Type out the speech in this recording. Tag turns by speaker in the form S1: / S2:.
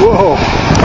S1: Whoa.